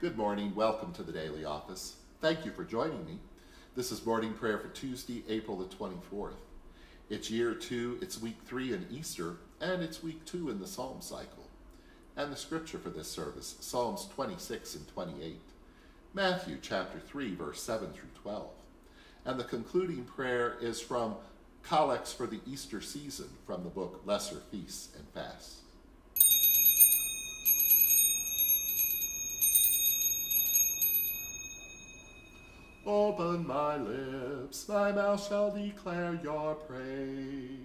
Good morning. Welcome to the Daily Office. Thank you for joining me. This is morning prayer for Tuesday, April the 24th. It's year two, it's week three in Easter, and it's week two in the Psalm cycle. And the scripture for this service, Psalms 26 and 28, Matthew chapter 3, verse 7 through 12. And the concluding prayer is from Collects for the Easter season from the book Lesser Feasts and Fasts. Open my lips, my mouth shall declare your praise.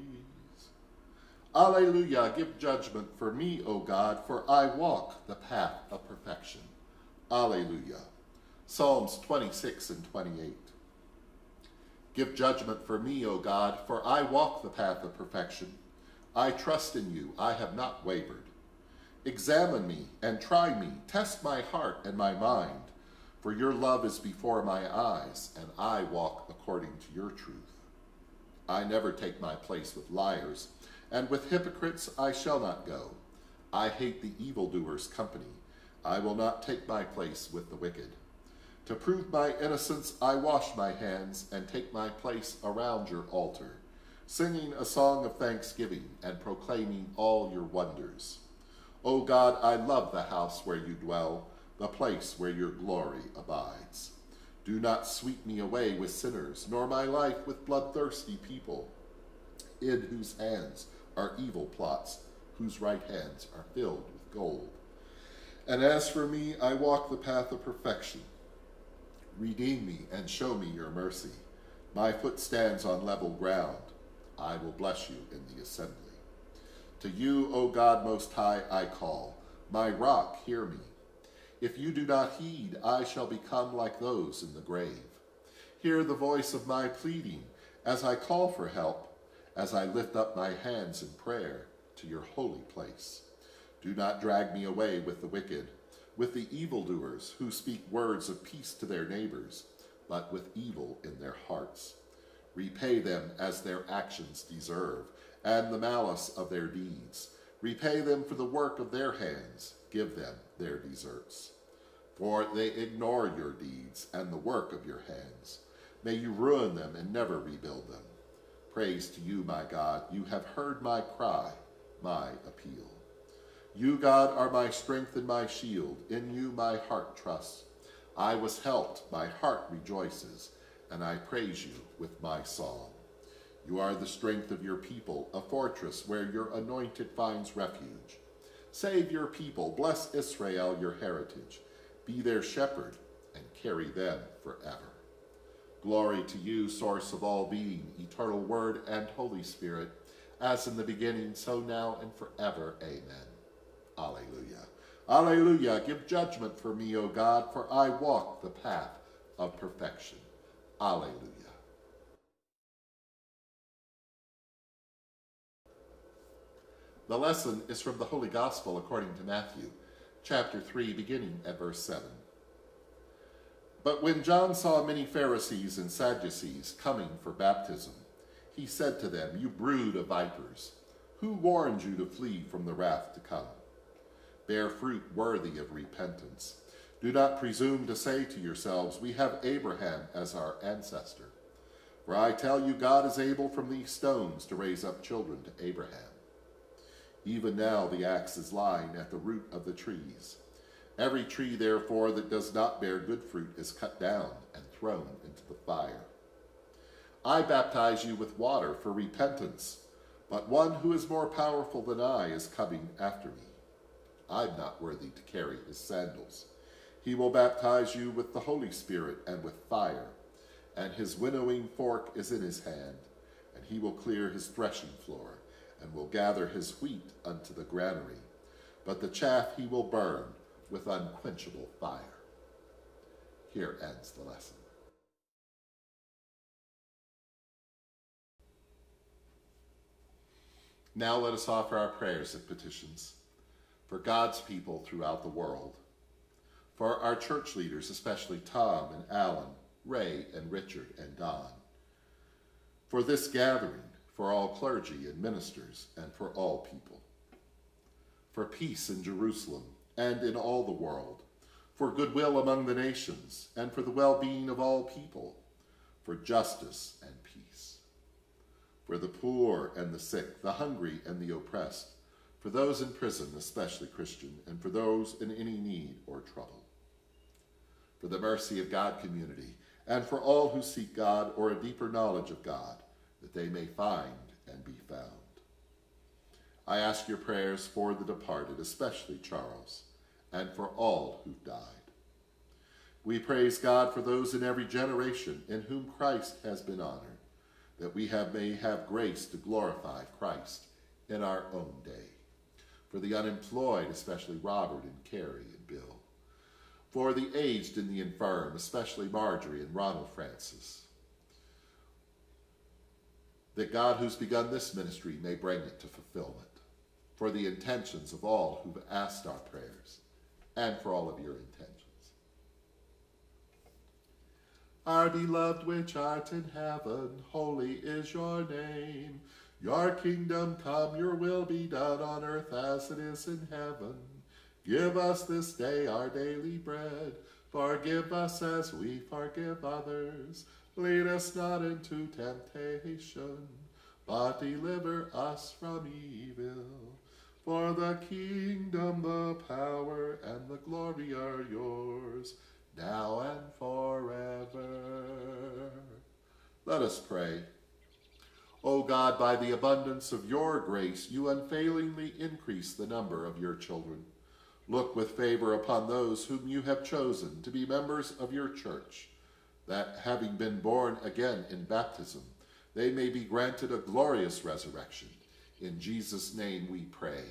Alleluia, give judgment for me, O God, for I walk the path of perfection. Alleluia. Psalms 26 and 28. Give judgment for me, O God, for I walk the path of perfection. I trust in you, I have not wavered. Examine me and try me, test my heart and my mind for your love is before my eyes, and I walk according to your truth. I never take my place with liars, and with hypocrites I shall not go. I hate the evildoers' company. I will not take my place with the wicked. To prove my innocence, I wash my hands and take my place around your altar, singing a song of thanksgiving and proclaiming all your wonders. O God, I love the house where you dwell the place where your glory abides. Do not sweep me away with sinners, nor my life with bloodthirsty people, in whose hands are evil plots, whose right hands are filled with gold. And as for me, I walk the path of perfection. Redeem me and show me your mercy. My foot stands on level ground. I will bless you in the assembly. To you, O God Most High, I call. My rock, hear me. If you do not heed, I shall become like those in the grave. Hear the voice of my pleading as I call for help, as I lift up my hands in prayer to your holy place. Do not drag me away with the wicked, with the evildoers who speak words of peace to their neighbors, but with evil in their hearts. Repay them as their actions deserve, and the malice of their deeds. Repay them for the work of their hands. Give them their deserts for they ignore your deeds and the work of your hands. May you ruin them and never rebuild them. Praise to you, my God. You have heard my cry, my appeal. You, God, are my strength and my shield. In you my heart trusts. I was helped, my heart rejoices, and I praise you with my song. You are the strength of your people, a fortress where your anointed finds refuge. Save your people, bless Israel, your heritage be their shepherd, and carry them forever. Glory to you, source of all being, eternal word and Holy Spirit, as in the beginning, so now and forever. Amen. Alleluia. Alleluia. Give judgment for me, O God, for I walk the path of perfection. Alleluia. The lesson is from the Holy Gospel according to Matthew chapter 3, beginning at verse 7. But when John saw many Pharisees and Sadducees coming for baptism, he said to them, You brood of vipers, who warned you to flee from the wrath to come? Bear fruit worthy of repentance. Do not presume to say to yourselves, We have Abraham as our ancestor. For I tell you, God is able from these stones to raise up children to Abraham. Even now the axe is lying at the root of the trees. Every tree, therefore, that does not bear good fruit is cut down and thrown into the fire. I baptize you with water for repentance, but one who is more powerful than I is coming after me. I'm not worthy to carry his sandals. He will baptize you with the Holy Spirit and with fire, and his winnowing fork is in his hand, and he will clear his threshing floor and will gather his wheat unto the granary, but the chaff he will burn with unquenchable fire. Here ends the lesson. Now let us offer our prayers and petitions for God's people throughout the world, for our church leaders, especially Tom and Alan, Ray and Richard and Don, for this gathering, for all clergy and ministers, and for all people. For peace in Jerusalem and in all the world, for goodwill among the nations, and for the well being of all people, for justice and peace, for the poor and the sick, the hungry and the oppressed, for those in prison, especially Christian, and for those in any need or trouble, for the mercy of God community, and for all who seek God or a deeper knowledge of God, that they may find and be found. I ask your prayers for the departed, especially Charles, and for all who've died. We praise God for those in every generation in whom Christ has been honored, that we have, may have grace to glorify Christ in our own day. For the unemployed, especially Robert and Carrie and Bill. For the aged and the infirm, especially Marjorie and Ronald Francis. That God who's begun this ministry may bring it to fulfillment. For the intentions of all who've asked our prayers, and for all of your intentions. Our beloved which art in heaven, holy is your name. Your kingdom come, your will be done on earth as it is in heaven. Give us this day our daily bread. Forgive us as we forgive others. Lead us not into temptation, but deliver us from evil. For the kingdom, the power, and the glory are yours now and forever. Let us pray. O God, by the abundance of your grace, you unfailingly increase the number of your children. Look with favor upon those whom you have chosen to be members of your church, that having been born again in baptism, they may be granted a glorious resurrection. In Jesus' name we pray.